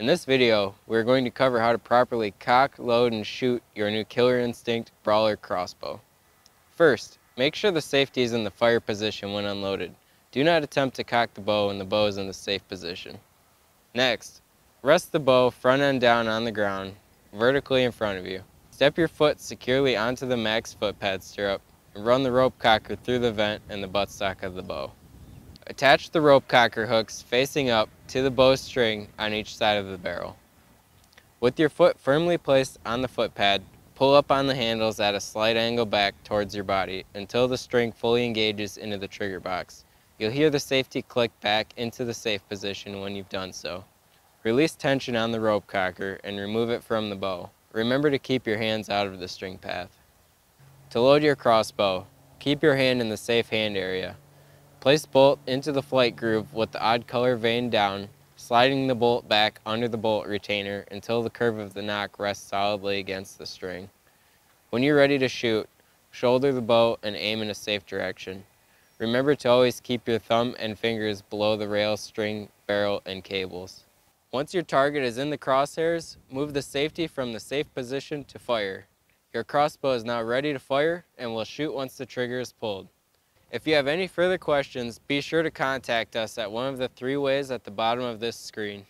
In this video, we're going to cover how to properly cock, load, and shoot your new Killer Instinct Brawler crossbow. First, make sure the safety is in the fire position when unloaded. Do not attempt to cock the bow when the bow is in the safe position. Next, rest the bow front end down on the ground, vertically in front of you. Step your foot securely onto the max foot pad stirrup and run the rope cocker through the vent in the buttstock of the bow. Attach the rope cocker hooks facing up to the bow string on each side of the barrel. With your foot firmly placed on the foot pad, pull up on the handles at a slight angle back towards your body until the string fully engages into the trigger box. You'll hear the safety click back into the safe position when you've done so. Release tension on the rope cocker and remove it from the bow. Remember to keep your hands out of the string path. To load your crossbow, keep your hand in the safe hand area. Place bolt into the flight groove with the odd color vane down, sliding the bolt back under the bolt retainer until the curve of the nock rests solidly against the string. When you're ready to shoot, shoulder the bow and aim in a safe direction. Remember to always keep your thumb and fingers below the rail, string, barrel, and cables. Once your target is in the crosshairs, move the safety from the safe position to fire. Your crossbow is now ready to fire and will shoot once the trigger is pulled. If you have any further questions, be sure to contact us at one of the three ways at the bottom of this screen.